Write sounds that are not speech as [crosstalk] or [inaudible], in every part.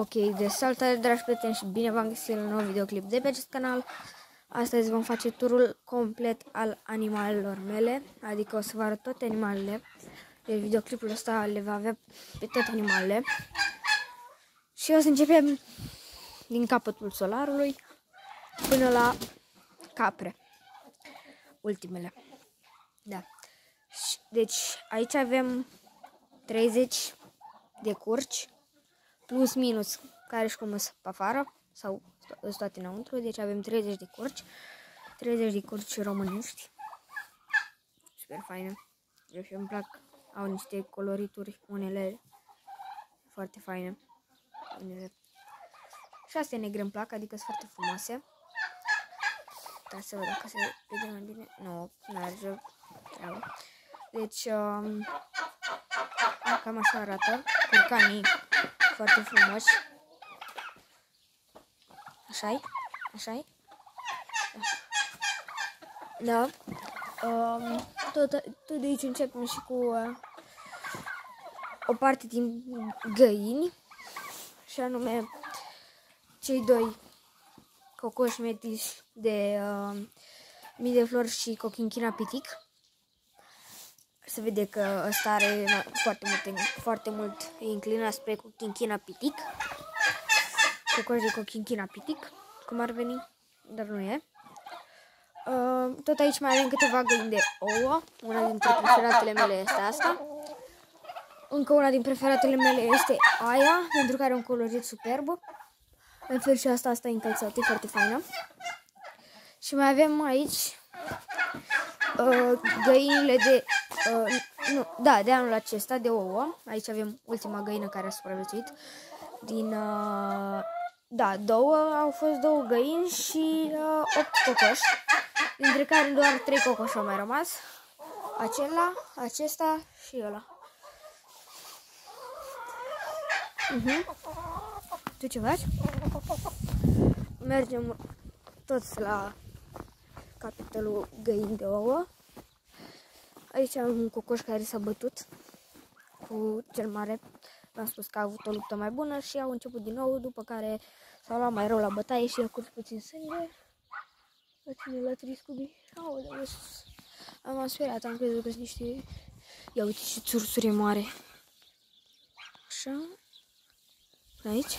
Ok, de salutare dragi prieteni și bine v-am găsit la un nou videoclip de pe acest canal. Astăzi vom face turul complet al animalelor mele, adică o să vă arăt toate animalele. Deci videoclipul ăsta le va avea pe toate animalele. Și o să începem din capătul solarului până la capre. Ultimele. Da. Deci aici avem 30 de curci plus minus care și cum sunt pe afară sau sunt toate înăuntru, deci avem 30 de curci, 30 de curci românești, super faine, deci îmi plac, au niște colorituri, unele foarte faine, unele și astea negre îmi plac, adică sunt foarte frumoase. Da, să văd dacă se vede mai bine. Nu, nu merge treaba. Deci, um, cam așa arată curcanii foarte frumos. Așa-i? Așa-i? Da. Um, tot, tot de aici începem și cu uh, o parte din găini. Și anume cei doi cocoși metis de uh, mii de flori și cochinchina pitic se vede că ăsta are foarte mult, foarte mult inclinat spre cochinchina pitic. Cocoș de cochinchina pitic, cum ar veni, dar nu e. Uh, tot aici mai avem câteva găini de ouă. Una dintre preferatele mele este asta. Încă una din preferatele mele este aia, pentru că are un colorit superb. În fel și asta, asta e încălțată, e foarte faină. Și mai avem aici uh, găinile de Uh, nu, da, de anul acesta, de ouă. Aici avem ultima găină care a supraviețuit. Din, uh, da, două, au fost două găini și uh, opt cocoși. Dintre care doar trei cocoși au mai rămas. Acela, acesta și ăla. Uh -huh. Tu ce faci? Mergem toți la capitolul găini de ouă. Aici am un cocoș care s-a bătut cu cel mare. V-am spus că a avut o luptă mai bună și au început din nou, după care s-au luat mai rău la bătaie și a curs puțin sânge. La cine la Triscubi? Aoleu, am speriat, am crezut că sunt niște... Ia uite ce țursuri mare. Așa. Aici.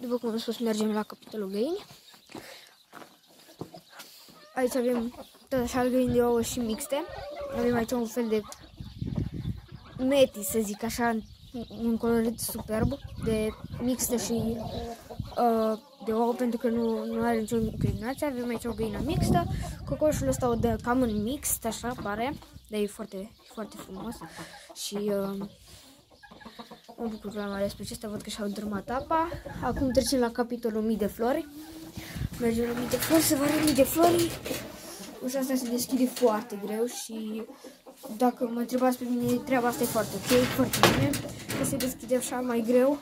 După cum am spus, mergem la capitolul găini. Aici avem tot așa găini de ouă și mixte. Avem aici un fel de meti, să zic așa, un colorit superb, de mixtă și uh, de ouă, pentru că nu, nu are nicio inclinație. Avem aici o găină mixtă. Cocoșul ăsta o dă cam în mixt, așa pare, dar e foarte, foarte frumos. Și uh, mă bucur la mare despre acesta, văd că și-au drămat apa. Acum trecem la capitolul mii de flori. Mergem la mii de flori, să vă arăt mii de flori. Ușa asta se deschide foarte greu și dacă mă întrebați pe mine, treaba asta e foarte ok, foarte bine. Că se deschide așa mai greu,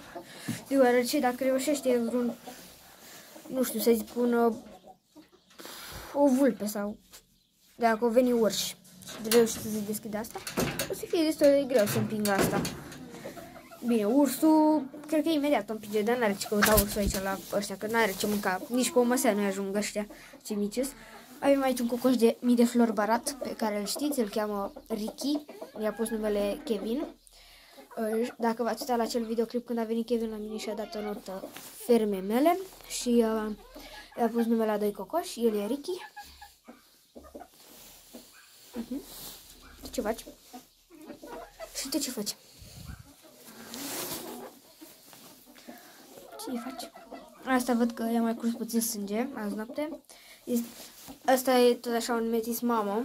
deoarece dacă reușește vreun, nu știu, să zic un, o vulpe sau dacă o veni urși și reușește să se deschide asta, o să fie destul de greu să împingă asta. Bine, ursul, cred că imediat o împinge, dar n-are ce căuta ursul aici la ăștia, că n-are ce mânca, nici pe o măsea nu ajung ăștia, ce mici avem aici un cocoș de mii de flori barat pe care îl știți, îl cheamă Ricky, i-a pus numele Kevin. Uh, dacă v-ați uitat la acel videoclip când a venit Kevin la mine și a dat o notă ferme mele și uh, i-a pus numele la doi cocoși, el e Ricky. Uh -huh. Tu ce faci? Și tu ce faci? Ce faci? Asta văd că i-a mai curs puțin sânge azi noapte. Este, asta e tot așa un metis mamă.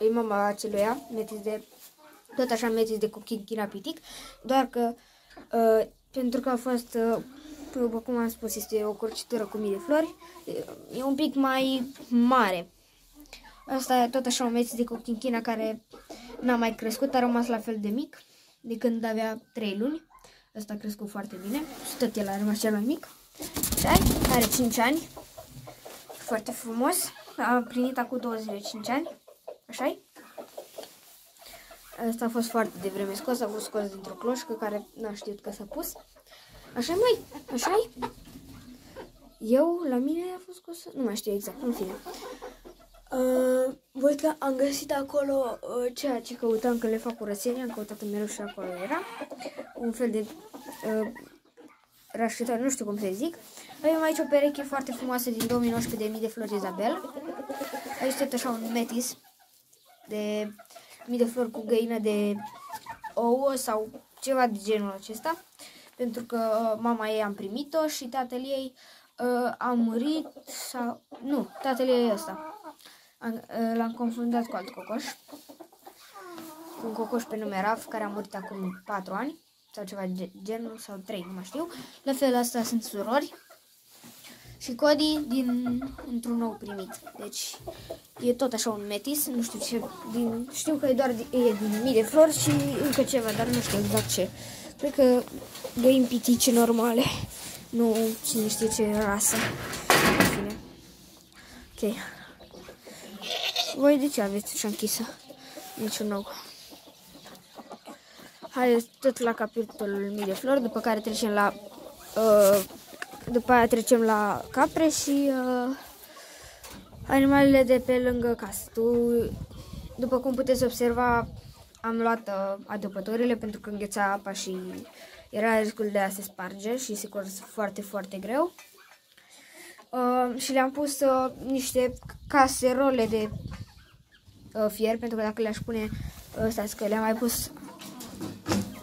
E mama aceluia, metis de, tot așa metis de cochin pitic. Doar că, uh, pentru că a fost, uh, după cum am spus, este o corcitură cu mii de flori, e un pic mai mare. Asta e tot așa un metis de cochinchina care n-a mai crescut, a rămas la fel de mic, de când avea 3 luni. Asta a crescut foarte bine și tot el a rămas cel mai mic. Și are 5 ani foarte frumos. Am primit acum 25 ani. așa -i? Asta a fost foarte devreme scos, a fost scos dintr-o cloșcă care n-a știut că s-a pus. așa mai, așa -i? Eu, la mine a fost scos, nu mai știu exact, în fine. Uh, văd că am găsit acolo uh, ceea ce căutam când le fac curățenie, am căutat mereu și acolo era. Un fel de uh, raștătoare, nu știu cum să zic. Avem aici o pereche foarte frumoasă din 2019 de mii de flori Isabel. Aici tot așa un metis de mii de flori cu găină de ouă sau ceva de genul acesta. Pentru că uh, mama ei am primit-o și tatăl ei uh, a murit sau... Nu, tatăl ei e ăsta. Uh, l-am confundat cu alt cocoș. Cu un cocoș pe nume Raf, care a murit acum 4 ani. Sau ceva de genul, sau 3, nu mai știu. La fel, asta sunt surori. Și Cody din într-un nou primit. Deci e tot așa un metis, nu știu ce, din, știu că e doar e din mii de flori și încă ceva, dar nu știu exact ce. Cred că găini pitice normale, nu cine știe ce rasă. În fine. Ok. Voi de ce aveți așa închisă? Niciun nou. Haideți tot la capitolul mii de flori, după care trecem la... Uh, după aia trecem la capre și uh, animalele de pe lângă casă. Tu, după cum puteți observa, am luat uh, adăpătorile pentru că îngheța apa și era riscul de a se sparge și se curs foarte, foarte greu. Uh, și le-am pus uh, niște caserole de uh, fier, pentru că dacă le-aș pune, uh, stați că le-am mai pus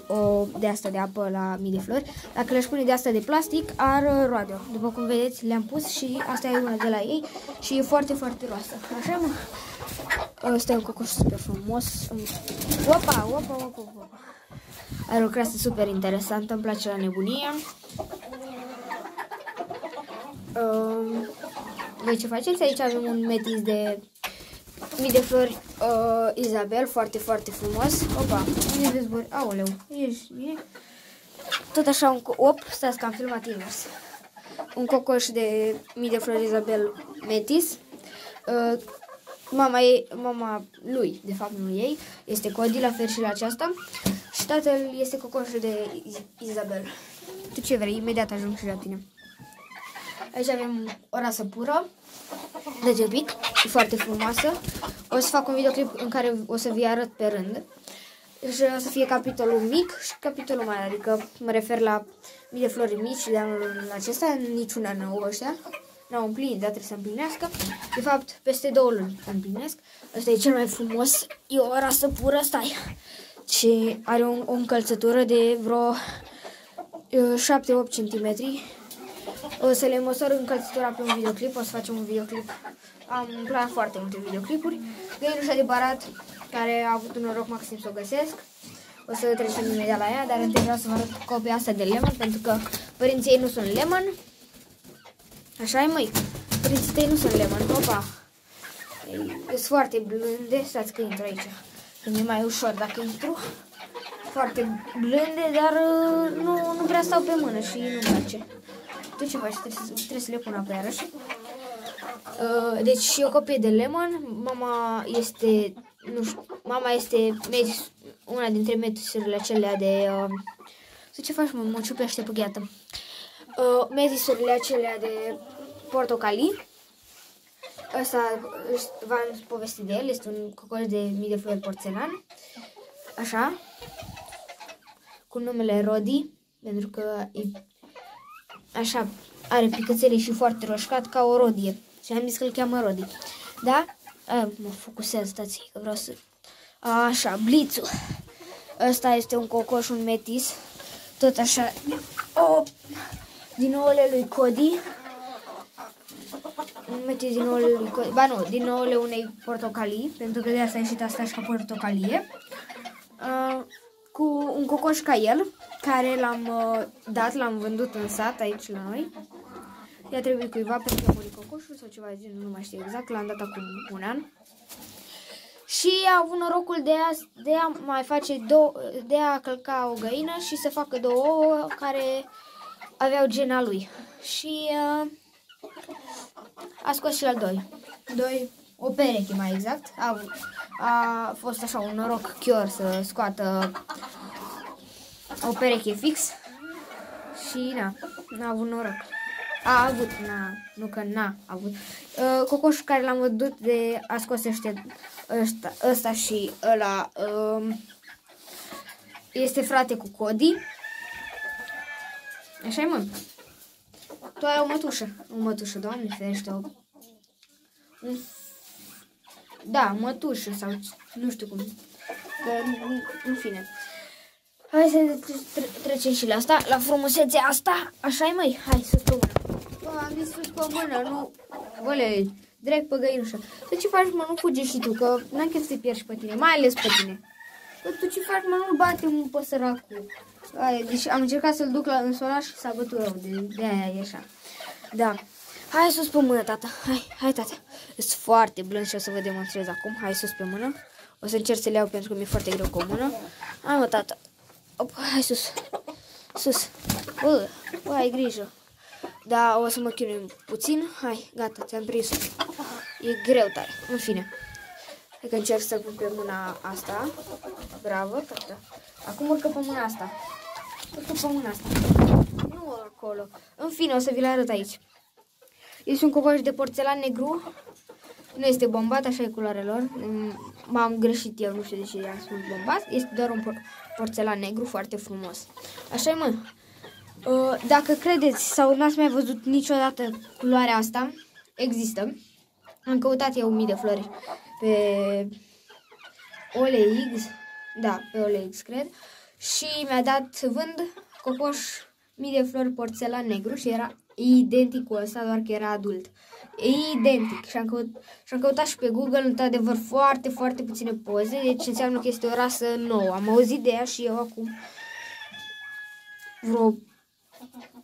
o de asta de apă la mii de flori. Dacă le-aș pune de asta de plastic, ar uh, roade -o. După cum vedeți, le-am pus și asta e una de la ei și e foarte, foarte roasă. Așa, mă? Ăsta e un cocoș super frumos. Opa, opa, opa, opa. Are o creasă super interesantă, îmi place la nebunie. Um, voi ce faceți? Aici avem un metis de mii de flori uh, Isabel, foarte, foarte frumos. Opa, unde vezi zbori? Aoleu, ești, e... Tot așa un... Op, stați că am filmat invers. Un cocoș de mii de flori Isabel Metis. Uh, mama, ei, mama lui, de fapt nu ei, este Cody, la fel și la aceasta. Și tatăl este cocoșul de Isabel. Tu ce vrei? Imediat ajung și la tine. Aici avem o rasă pură de gebit, e foarte frumoasă. O să fac un videoclip în care o să vi arăt pe rând. Și o să fie capitolul mic și capitolul mare, adică mă refer la mii de flori mici de anul acesta, niciuna nouă ăștia. N-au împlinit, dar trebuie să împlinească. De fapt, peste două luni împlinesc. Ăsta e cel mai frumos, e o rasă pură, stai. Și are o, o încălțătură de vreo 7-8 cm o să le măsor încălțitura pe un videoclip, o să facem un videoclip. Am plan foarte multe videoclipuri. Găinușa de barat, care a avut un noroc maxim să o găsesc. O să trecem imediat la ea, dar întâi vreau să vă arăt copia asta de lemon, pentru că părinții ei nu sunt lemon. Așa e, măi. Părinții tăi nu sunt lemon, opa. Sunt foarte blânde, stați că intru aici. E mai ușor dacă intru. Foarte blânde, dar uh, nu, nu prea stau pe mână și nu-mi place. Tu ce faci? Trebuie, trebuie să le pun apă iarăși. Uh, deci și o copie de lemon. Mama este, nu știu, mama este medis, una dintre medisurile acelea de... Uh, să ce faci, mă, mă ciupește pe gheată. Uh, medisurile acelea de portocalii. Asta v-am povestit de el, este un cocoș de mii de flori porțelan. Așa. Cu numele Rodi, pentru că e așa, are picățele și foarte roșcat ca o rodie. Și am zis că îl cheamă Rodi. Da? A, mă focusez, stați, că vreau să... Așa, blițul. Ăsta este un cocoș, un metis. Tot așa. Oh! Din ouăle lui Cody. Un metis din ouăle lui Cody. Ba nu, din ouăle unei portocalii. Pentru că de asta a ieșit asta și ca portocalie. Uh, cu un cocoș ca el care l-am uh, dat, l-am vândut în sat aici la noi. I-a trebuit cuiva pentru că a murit cocoșul sau ceva de genul, nu mai știu exact, l-am dat acum un an. Și a avut norocul de a, de a mai face două, de a călca o găină și să facă două ouă care aveau gena lui. Și uh, a scos și al doi. Doi, o pereche mai exact. A, a fost așa un noroc chior să scoată o pereche fix și na, n-a avut noroc. A avut, na, nu că n-a avut. Uh, cocoșul care l-am văzut de a scos ăștia, ăsta, ăsta și ăla uh, este frate cu Cody. așa e mă. Tu ai o mătușă. O mătușă, doamne, ferește. O... Un... Da, mătușă sau nu știu cum. Că, în fine. Hai să trecem și la asta, la frumusețea asta. așa e mai. Hai, sus pe mână. Bă, am zis sus pe mână, nu... Băle, direct pe găinușă. Tu ce faci, mă, nu fuge și tu, că n-am chef să te pierzi pe tine, mai ales pe tine. Bă, tu ce faci, mă, nu-l bate un pe săracul. Hai, deci am încercat să-l duc la însolat și s-a bătut rău, de, de aia e așa. Da. Hai sus pe mână, tata. Hai, hai, tata. Sunt foarte blând și o să vă demonstrez acum. Hai sus pe mână. O să încerc să le iau pentru că mi-e foarte greu cu o mână. Hai, mă, tata. Op, hai sus. Sus. Bă, bă, ai grijă. Da, o să mă chinui puțin. Hai, gata, ți-am prins. E greu tare. În fine. Hai că încerc să pun pe mâna asta. Bravo, tata. Acum urcă pe mâna asta. Urcă pe mâna asta. Nu acolo. În fine, o să vi-l arăt aici. Este un cocoș de porțelan negru. Nu este bombat, așa e culoarea lor. M-am greșit eu, nu știu de ce i-am spus bombat. Este doar un porțelan negru foarte frumos. Așa e, mă. Uh, dacă credeți sau n-ați mai văzut niciodată culoarea asta, există. Am căutat eu mii de flori pe OLX, da, pe OLX, cred, și mi-a dat vând cocoș mii de flori porțelan negru și era identic cu ăsta, doar că era adult. E identic și am, căut, și am căutat și pe Google, într-adevăr, foarte, foarte puține poze, deci înseamnă că este o rasă nouă. Am auzit de ea și eu acum vreo,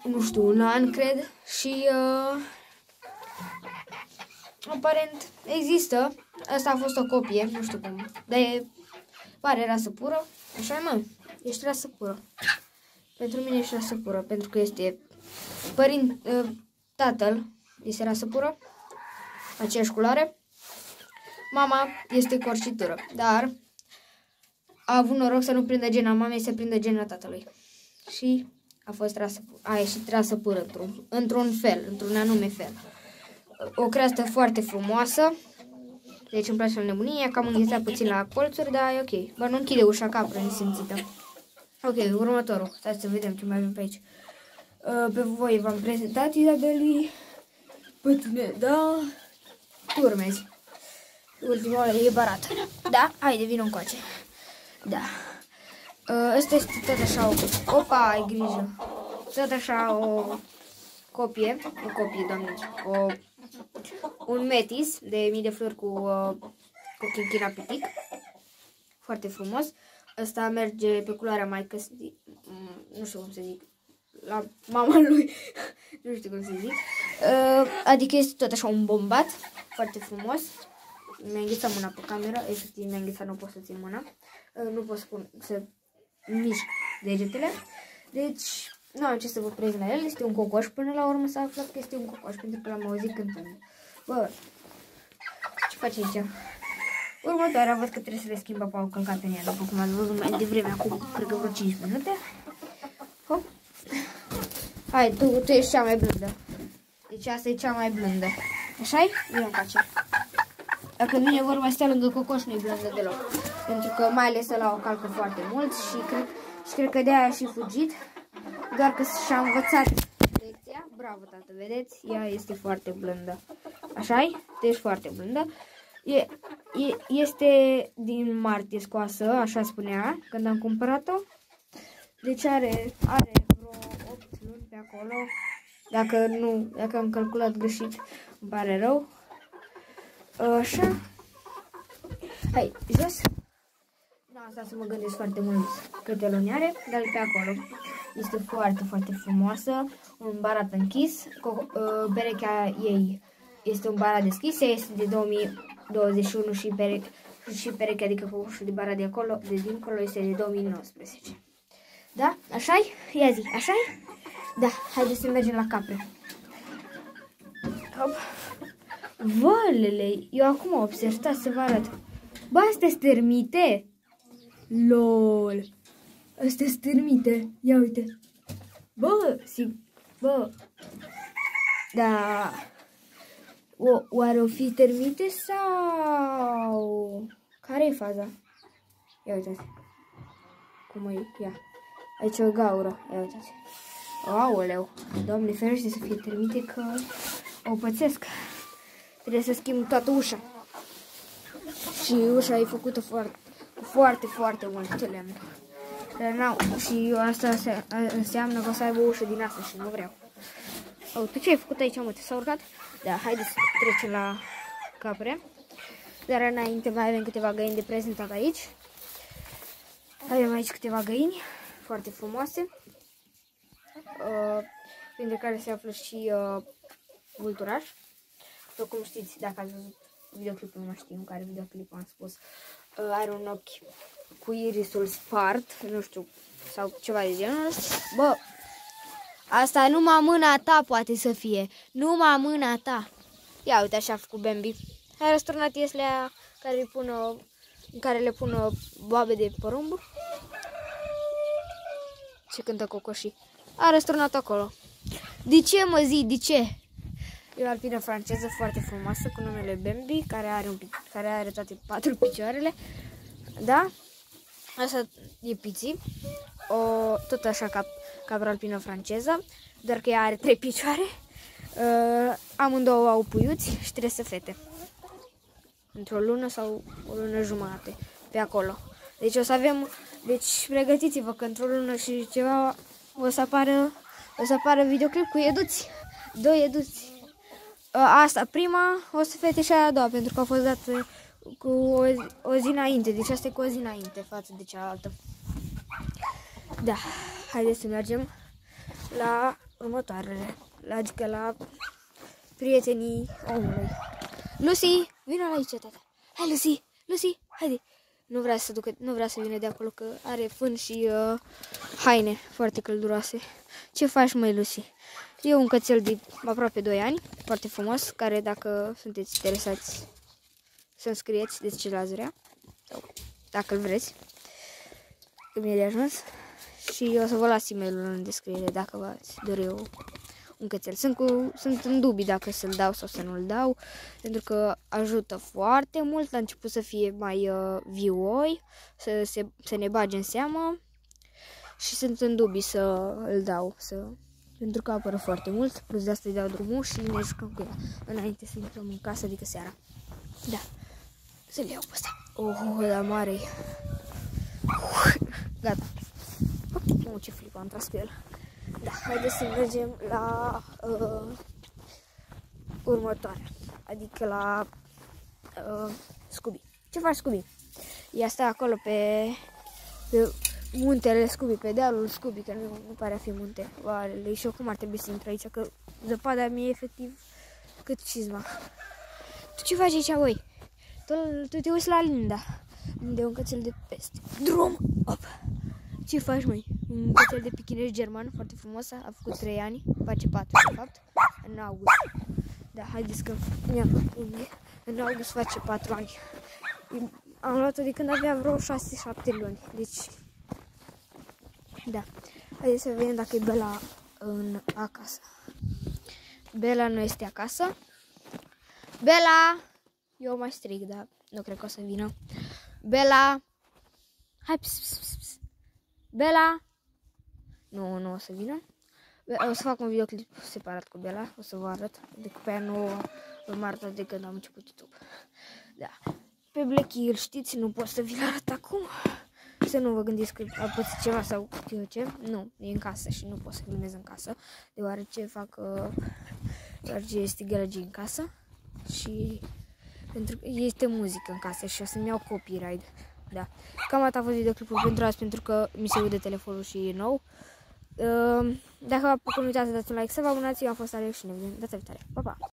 nu știu, un an, cred, și uh, aparent există. Asta a fost o copie, nu știu cum, dar e, pare rasă pură, așa mă, ești rasă pură. Pentru mine ești rasă pură, pentru că este părin, uh, tatăl este rasă pură, aceeași culoare. Mama este corcitură, dar a avut noroc să nu prindă gena mamei, să prindă gena tatălui. Și a fost rasă, a ieșit rasă pură într-un într, -un, fel, într-un anume fel. O creastă foarte frumoasă, deci îmi place la nebunie, cam înghețat puțin la colțuri, dar e ok. Bă, nu închide ușa capră nesimțită. Ok, următorul. Stai să vedem ce mai avem pe aici. Uh, pe voi v-am prezentat Izabelui. Pe tine, da? Turmezi. Ultima e barat. Da? Haide, vină încoace. Da. Uh, asta este tot așa o... Opa, ai grijă. Tot așa o copie. O copie, doamne. O... Un metis de mii de flori cu, uh, cu chinchina pitic. Foarte frumos. Asta merge pe culoarea mai căsătii. Mm, nu știu cum să zic. La mama lui. [laughs] nu știu cum să zic. Uh, adică este tot așa un bombat. Foarte frumos. Mi-a înghețat mâna pe cameră. Efectiv mi-a înghețat, nu pot să țin mâna. Uh, nu pot spun, să mișc degetele. Deci, nu am ce să vă prezint la el. Este un cocoș. Până la urmă s-a aflat că este un cocoș. Pentru că l-am auzit cântând. Bă, ce face aici? Următoarea văd că trebuie să le schimb apa au călcat în ea, după cum ați văzut mai devreme, acum cred că vreo 5 minute. Hop. Hai, tu, tu ești cea mai blândă. Deci asta e cea mai blândă. Așa-i? Eu face. Dacă nu e vorba să stea lângă cocoș, nu e blândă deloc. Pentru că mai ales ăla o calcă foarte mult și cred, și cred că de-aia a și fugit. Doar că și-a învățat lecția. Bravo, tată, vedeți? Ea este foarte blândă. Așa-i? Deci foarte blândă. E, e, este din martie scoasă, așa spunea, când am cumpărat-o. Deci are, are vreo 8 luni pe acolo. Dacă nu, dacă am calculat greșit, îmi pare rău. Așa. Hai, jos. Da, asta să mă gândesc foarte mult câte luni are, dar pe acolo. Este foarte, foarte frumoasă. Un barat închis. Berechea ei este un barat deschis. Este de 2000 21 și, pereche, și perechea, adică cocoșul de bara de acolo, de dincolo, este de 2019. Da? Așa-i? Ia zi, așa-i? Da, haideți să mergem la capre. Hop. Vălele, eu acum observ, stați să vă arăt. Bă, astea stârmite. LOL. Astea stârmite. Ia uite. Bă, si, bă, da, o, oare o fi termite sau... Care e faza? Ia uitați. Cum e? Ia. Aici o gaură. Ia uitați. Aoleu. Doamne, ferește să fie termite că o pățesc. Trebuie să schimb toată ușa. Și ușa e făcută foarte, foarte, foarte mult lemn. Dar și asta înseamnă că o să aibă o ușă din asta și nu vreau. Oh, tu ce ai făcut aici, mă? S-a urcat? Da, haideți să trecem la capre. Dar înainte mai avem câteva găini de prezentat aici. Avem aici câteva găini foarte frumoase. Uh, printre care se află și uh, vulturaș. După cum știți, dacă ați văzut videoclipul, nu mai știu în care videoclip am spus, uh, are un ochi cu irisul spart, nu știu, sau ceva de genul ăsta. Bă, asta numai mâna ta poate să fie, numai mâna ta. Ia uite așa a făcut Bambi. Ai răsturnat ieslea care le pun, în care le pun boabe de porumb. Ce cântă cocoșii. A răsturnat acolo. De ce mă zi, de ce? E o alpină franceză foarte frumoasă cu numele Bambi, care are, un, care are toate patru picioarele. Da? Asta e Piții. O, tot așa ca capra alpină franceză, doar că ea are trei picioare. Uh, amândouă au puiuți și trebuie să fete. Într-o lună sau o lună jumătate. Pe acolo. Deci o să avem... Deci pregătiți-vă că într-o lună și ceva o să apară, o să apară videoclip cu eduți. Doi eduți. Uh, asta, prima, o să fete și aia a doua, pentru că au fost date cu o, o zi înainte. Deci asta e cu o zi înainte față de cealaltă. Da, haideți să mergem la următoarele. La, adică la prietenii omului. Lucy, vină la aici, tata. Hai, Lucy, Lucy, haide. Nu vrea să ducă, nu vrea să vină de acolo, că are fân și uh, haine foarte călduroase. Ce faci, măi, Lucy? E un cățel de aproape 2 ani, foarte frumos, care dacă sunteți interesați să-mi scrieți de ce l-ați vrea, sau dacă îl vreți, că mi-e de ajuns. Și o să vă las e mail în descriere dacă v-ați dori o, un cățel. Sunt, cu, sunt în dubii dacă să-l dau sau să nu-l dau, pentru că ajută foarte mult. La început să fie mai uh, vioi, să, se, să ne bage în seamă și sunt în dubii să îl dau, să pentru că apără foarte mult, plus de asta îi dau drumul și ne jucăm cu ea, înainte să intrăm în casă, adică seara. Da, să-l iau pe ăsta. Oh, da, mare Gata. Nu, ce flip am tras cu el. Da, haideți să mergem la uh, următoarea. Adică la uh, Scooby. Ce faci, Scooby? Ea stă acolo pe, pe muntele Scooby, pe dealul Scooby, că nu, nu pare a fi munte. Oarele, și eu cum ar trebui să intru aici, că zăpada mi-e efectiv cât cizma. Tu ce faci aici, voi? Tu, tu te uiți la Linda, de un cățel de peste. Drum! Op! Ce faci, mai? Un cățel de pichineș german, foarte frumos, a făcut 3 ani, face 4, de fapt, în august. Da, haideți că mi-am în august face 4 ani. Am luat-o de când avea vreo 6-7 luni, deci, da. Haideți să vedem dacă e Bela în acasă. Bela nu este acasă. Bela! Eu mai strig, dar nu cred că o să vină. Bela! Hai, ps, ps, ps, ps. Bela! Nu, nu o să vină. O să fac un videoclip separat cu Bela, o să vă arăt. Adică pe aia nu îl arătat de când am început YouTube. Da. Pe Blacky îl știți, nu pot să vi-l arăt acum. Să nu vă gândiți că a pățit ceva sau știu ce. Nu, e în casă și nu pot să filmez în casă. Deoarece fac... Uh, deoarece este gălăgie în casă. Și pentru că este muzică în casă și o să-mi iau copyright. Da. Cam atât a fost videoclipul pentru azi, pentru că mi se aude telefonul și e nou. Uh, dacă v-a plăcut, nu uitați să dați un like, să vă abonați. Eu am fost Alex și ne vedem data viitoare. Pa, pa!